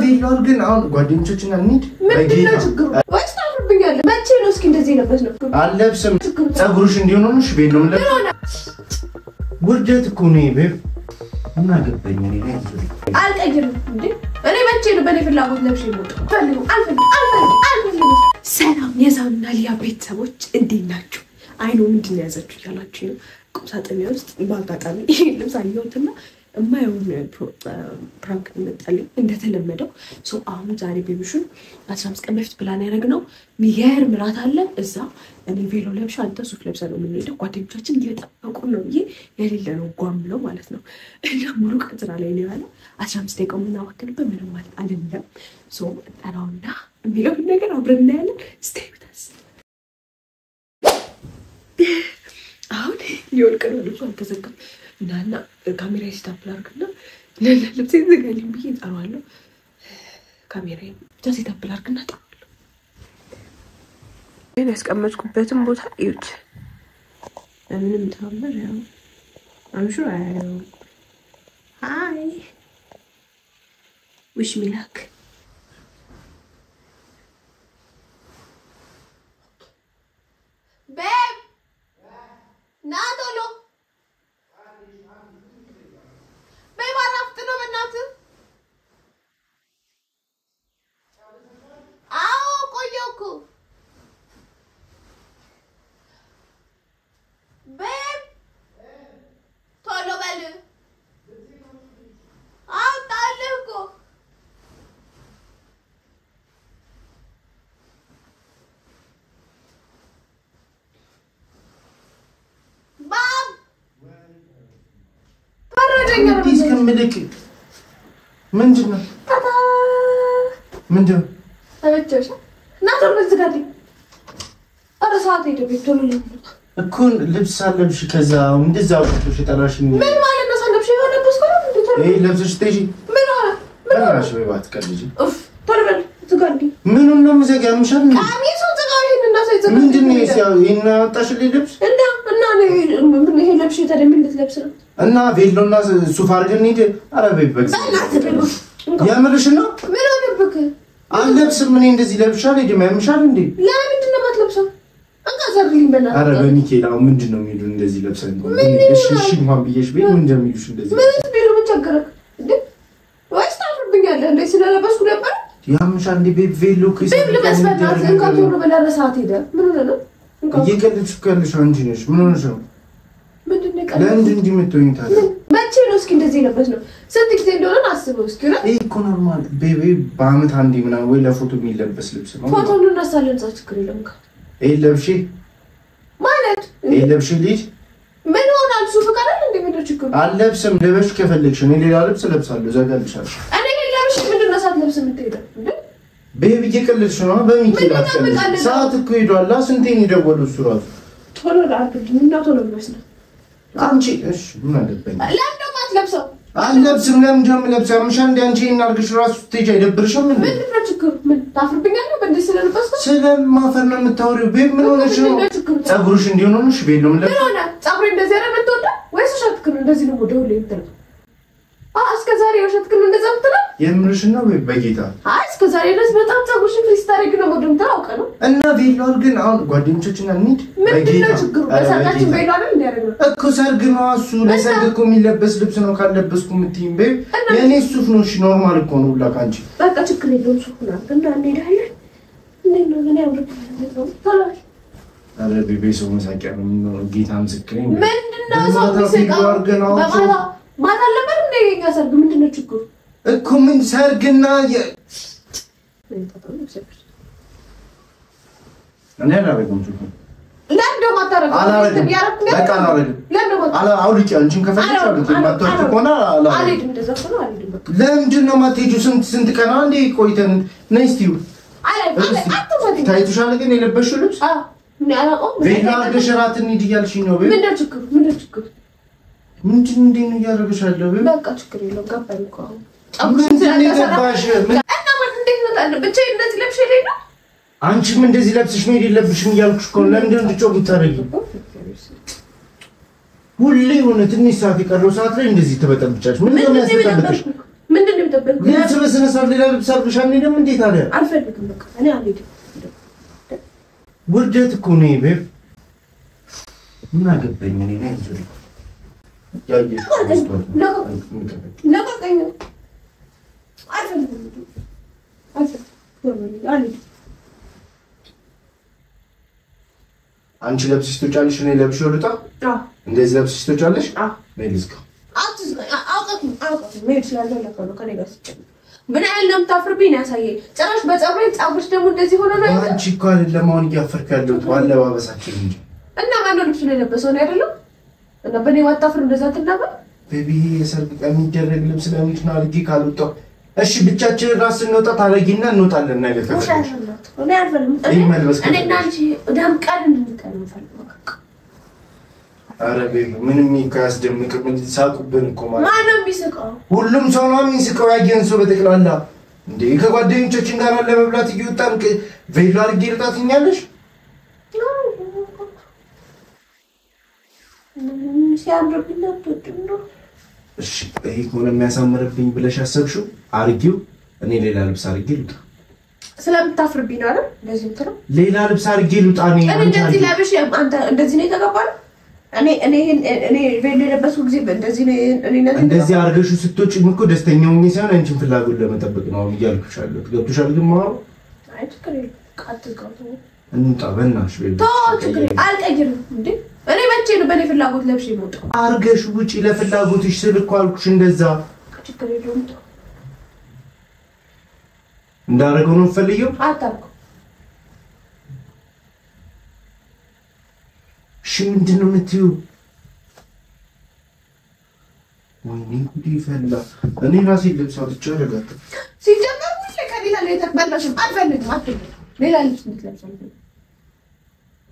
ቬሎ ግን አሁን ጓደኞቻችን እንሂድ። ምንድን ነው በጌታ ችግሩ? ወይስ ታፍርብኛለህ? መቼ ነው እስኪ እንደዚህ የለበስነው? አልለብስም። ችግሩ ፀጉርሽ እንዲሆን ሆነሽ ቬሎ? ውርደት እኮ ነው ቤብ። ምን አገባኝ እኔ ላይ አልቀይርም እንዴ እኔ መቼ ነው በእኔ ፍላጎት አልፈልግም አልፈልግም። ሰላም የዛኑና ሊያ ቤተሰቦች እንዴት ናችሁ? አይኑ ምንድን ነው ያዘችሁ እያላችሁ ነው። ቁምሳጥኔ ውስጥ በአጋጣሚ ልብስ አየሁትና የማየውን prank መጣልኝ እንደተለመደው። አሁን ዛሬ baby ሹን አስራ አምስት ቀን በፊት ፕላን ያደረግነው ሚገርም እራት አለ እዛ። እኔ ቬሎ ለብሻ አንተ ሱፍ ለብሰ ነው የምንሄደው። ጓደኞቻችን እየጠበቁ ነው ብዬ የሌለ ነው ጓም ብለው ማለት ነው። እና ሙሉ ቀን ስራ ላይ ነው ያለው። አስራ አምስት ደቂቃ የምናባክንበት ምንም ማለት አይደለም። ጠራውና የሚለውን ነገር አብረን እናያለን። with us አሁን ሊወልቅ ነው ልብሱ አልተዘጋም። እናና ካሜራ ስታፕል አድርግና ልብሴ ዘጋልኝ ብዬ እጠራዋለሁ። ካሜራ ብቻ ስታፕል አድርግና እጠራዋለሁ። ይህን ያስቀመጥኩበትን ቦታ እዩት። ምንም ተአምር ያው አምሹ አያየው። ሀይ ዊሽ ሚ ላክ ቤብ ና ቤብ አረፍት ነው በእናትህ አዎ ቆየሁ እኮ ቤብ ቶሎ በል አውጣልህ እኮ ባብ ፈረደኛ እስከምልክ ምንድን ነው? ታታ! ምንድን ነው? እና ቶሎ ዝጋልኝ! ኧረ ሰዓት ሄደ ቤት ቶሎ እኮ ልብስ ሳለብሽ ከዛ እንደዛ አውጥቶሽ የጠራሽኝ ምን ማለት ነው ሳለብሽ? ከሆነ እንዴ ቶሎ ይሄ ለብሰሽ ትሄጂ ምን ሆነ? ቤባ አትቀልጂ። ኡፍ! ቶሎ በል ዝጋልኝ! ምኑን ነው ሰው ይዘጋል። ምንድን ነው ያወጣሽልኝ ልብስ? እና እና ለብሽ ምን ልትለብስ ነው? እና ቬሎና ሱፍ አድርገን እንሂድ። ኧረ በእናትህ ብሎ የምርሽን ነው? ምን ሆነብክ አልለብስም። እኔ እንደዚህ ለብሻል ሄድም ያምሻል እንዴ? ለምንድን ነው የማትለብሰው? ኧረ በሚካኤል አሁን ምንድን ነው የሚሉን እንደዚህ ለብሰን? እሺ እንኳን ብዬሽ ቤት ምን እንደሚሉሽ እንደዚህ ስለለበስኩ ነበር። ያምሻል እንዴ? ቤት ቬሎ ቤብ ልበስ በእናትህ። እንካ ቶሎ በለረ ሰዓት ሄደ። ምን ሆነ ነው? እየቀለድሽ እኮ ያለሽ አንቺ ነሽ። ምን ሆነሽ ነው? ለምንድን እንዲህ የምትሆኝ ታዲያ? መቼ ነው እስኪ እንደዚህ የለበስ ነው ስንት ጊዜ እንደሆነ አስበው እስኪ ይሄ እኮ ኖርማል ቤቢ በአመት አንዴ ምናምን ወይ ለፎቶ የሚለበስ ልብስ ነው። ፎቶ እንነሳለን እዛ ችግር የለም ይሄ ለብሼ ማለት ይሄ ለብሼ ልሂድ ምን ሆናል ሱፍ ቀላል እንደ ምንድን ችግሩ አልለብስም። ልበሽ ከፈለግሽ እኔ ሌላ ልብስ ለብሳለሁ። እዘጋልሻለሁ። እኔ ሌላ ብሽ ምንድን ነው ሳትለብስ የምትሄደው ቤቢ እየቀለድሽ ነው። እጠብቃለሁ? ሰዓት እኮ ሄዷል። ስንቴ ነው የደወለው እሱ ራሱ። ቶሎ ቶሎ ልበስ ነው አንቺ እሺ። ምን አለበኝ? ለምን አትለብሰው አልለብስም። ለምን ደም ለብሳ ያምሻል እንደ አንቺ አድርግሽ ራሱ ስትሄጂ አይደብርሽም? ምንድን ነው ችግሩ? ምን ታፍርብኛለህ? በእንደዚህ ስለለበስኩ? ስለማፈር ነው የምታወሪው። ቤብ ምን ሆነሽ ነው? ፀጉርሽ እንዲሆን ሆነሽ ቤት ነው ምን ሆነ? ፀጉሬ እንደዚህ አይነት የምትወደው? ወይስ ውሸትክን እንደዚህ ነው ወደ ሁሌ የምትለው እስከ ዛሬ ውሸትክን እንደዛ የምትለው? የምርሽን ነው በጌታ? አይ እስከ ዛሬ ድረስ በጣም ፀጉርሽን ፍሪ ስታደርጊ ነው ወደ ምትለው አውቀ ነው? እና ቬሎ ግን አሁን ጓደኞቻችን እንሂድ። ምንድን ነው በጌታ። ችግሩ በሰርጋችን አይደል እንዲያደርግ ነው እኮ ሰርግ ነው እሱ። ለሰርግ እኮ የሚለበስ ልብስ ነው። ካለበስኩ የምትይኝ ቤብ የእኔ ሱፍ ነው። እሺ ኖርማል እኮ ነው ሁላ ከአንቺ በቃ ችግር የለውም ሱፍ ና እና እንሄዳለን? እንዴት ነው? እኔ አምሮብኛል ቶሎ በል። ኧረ ቤቤ ሰው መሳቂያ ነው ጌታ ምስክሬ ነው። ምንድን ነው ሰው አሁን በማታ ማታ አልነበር እንደ የኛ ሰርግ? ምንድን ነው ችግሩ? እኮ ምን ሰርግና ለምንድን ነው የማትሄጂው? ስንት ስንት ቀን? አንዴ ቆይተን ነይ እስኪ ታይቶሻል ግን የለበሽው ልብስ? አዎ፣ እኔ አላውቀውም። ቬሎ አድርገሽ እራት እንሂድ እያልሽኝ ነው ምንድን ነው ችግሩ? ምንድን እንዴት ነው እያደረገሽ ያለው? በቃ ችግር የለውም፣ ገባኝ እኮ አሁን።? አንቺም እንደዚህ ለብሰሽ መሄድ የለብሽም እያልኩሽ እኮ ለምንድን ነው እንድትጮህ የምታደርጊው? ሁሌ የሆነ ትንሽ ሰዓት የቀረው ሰዓት ላይ እንደዚህ ትበጠብጫለሽ። ምንድን ነው የሚያስጠብቅሽ? ምንድን ነው የጠበቅኩት? ልብስ በስነ ስርዓት ሌላ ልብስ አድርገሽ አንሄድም? እንዴት አለ አልፈልግም። በቃ እኔ አልሄድም። ውርደት እኮ ነው ቤብ። ምን አገባኝ እኔ ነኝ ያየሽ ለቀቀኝ። አልፈልግም። አልፈልግም። አልሄድም። አንቺ ለብስሽ ትወጫለሽ፣ እኔ ለብሼ ልውጣ። አዎ። እንደዚህ ለብስሽ ትወጫለሽ። ምን ያህል ነው የምታፍርብኝ? ያሳየኝ። ጭራሽ በፀጉሬ ፀጉርሽ ደግሞ እንደዚህ ሆኖ ነው ያለው። አንቺ እኮ አይደለም አሁን እያፈርክ ያለሁት። ባለባበሳችን እንጂ። እና ማነው ልብሱን የለበሰው? ነው አይደለም? እና በእኔ ባታፍር እንደዛ ትናገር። ቤቢ የሰርግ ቀን የሚደረግ ልብስ ለምንድን ነው አድርጌ ካልወጣሁ? እሺ ብቻችንን ራስ ስንወጣ ታረጊና እንወጣለን። እና ኧረ ቤቢ ምንም አያስደምቅም። ሳቁብን እኮ ማለት ማነው የሚስቀው? ሁሉም ሰው ነው የሚስቀው። ያየን ሰው በጠቅላላ እንዴ ከጓደኞቻችን ጋር ለመብላት እየወጣን ቬሎ አድርጌ ልጣት ሲያምርብኝ አትወድም ነው? እሺ ይሄ ከሆነ የሚያሳምርብኝ ብለሽ ያሰብሽው አርጊው። እኔ ሌላ ልብስ አርጌ ልውጣ። ስለምታፍርብኝ ነው አይደል? እንደዚህ የምትለው ሌላ ልብስ አርጌ ልውጣ። እኔ እንደዚህ ለብሽ አንተ እንደዚህ ነው የተገባል። እኔ እኔ እኔ ቬሎ የለበስኩ ጊዜ እንደዚህ ነው እኔ እንደዚህ እንደዚህ አርገሹ ስትወጪም እኮ ደስተኛ ሆኜ ሳይሆን አንቺን ፍላጎት ለመጠበቅ ነው ያለሁት። ገብቶሻል? ግን ማወራው አይ ችግር የለም። እንውጣ በእናትሽ አልቀይርም እኔ መቼ ነው በእኔ ፍላጎት ለብሽ የምወጣው? አርገሽ ውጪ ለፍላጎትሽ ስል እኮ አልኩሽ። እንደዛ እንዳደረገው ነው የምፈልገው። አታርገው። እሺ ምንድን ነው የምትይው? ወይኔ ጉዴ ፈላ። እኔ ራሴ ልብስ አውጥቼ አደርጋለሁ። ሲጀመር ሁሌ ከሌላ ላይ ተበላሽም አልፈልግም። አትፈልግም። ሌላ ልብስ እንድትለብስ አልፈልግም።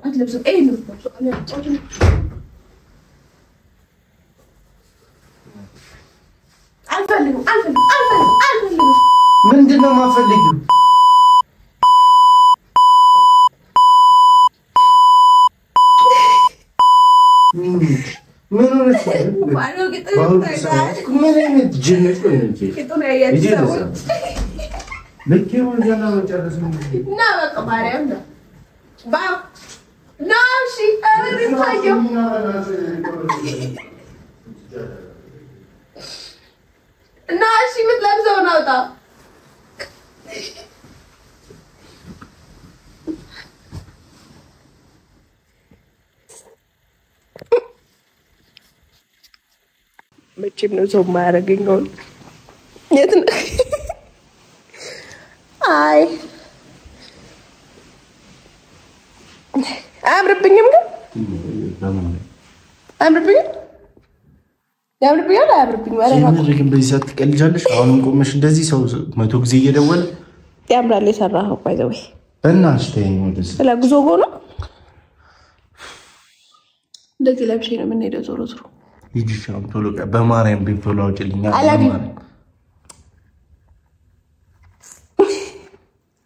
አትለብስም። ይሄ ነው የምትለብሰው። እኔ አልጫወትም። አልፈልግም። አልፈልግም። አልፈልግም። አልፈልግም። ምንድን ነው የማፈልጊው? ምን ሆነሽ ነው? ባዶ ቂጥ በአሁኑ ታይቷል። ሰዓት ምን አይነት ጅንቅ ነው እንጂ ቂጡን ያያችሁ ልጄ ለዛ ሰዎች ልክ ይሁን ገና መጨረስ ነው እንጂ እና በቃ ማርያም ነው ባ ና እሺ ኧረ እኔም ታየው እና እሺ የምትለብሰውን አውጣ መቼም ነው ሰው የማያደርገኝ ነው የት ነው አይ አያምርብኝም ግን አያምርብኝም? ያምርብኛል? አያምርብኝም? በዚህ ሰዓት ትቀልጃለሽ። አሁንም ቆመሽ እንደዚህ ሰው መቶ ጊዜ እየደወለ ያምራል የሰራኸው ባይ ዘ ወይ በእናትሽ ተይኝ ወደዚህ። ስለ ጉዞ ሆኖ? እንደዚህ ለብሼ ነው የምንሄደው ዞሮ ዞሮ። ሂጂ ሻም ቶሎ በማርያም ቤት ቶሎ በማርያም።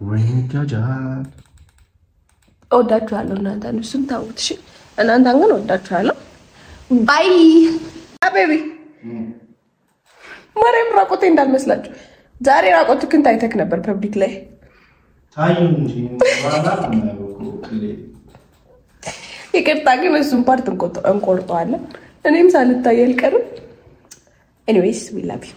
ወይኔ ጃጃል እወዳችኋለሁ እናንተን እሱን ታውት እሺ እናንተን ግን እወዳችኋለሁ ባይ። ቤቢ። ማርያም ራቆቴ እንዳልመስላችሁ። ዛሬ ራቆትክን ታይተክ ነበር ፐብሊክ ላይ። ይቅርታ ግን እሱን part እንቆርጠዋለን። እኔም ሳልታይ አልቀርም። anyways we love you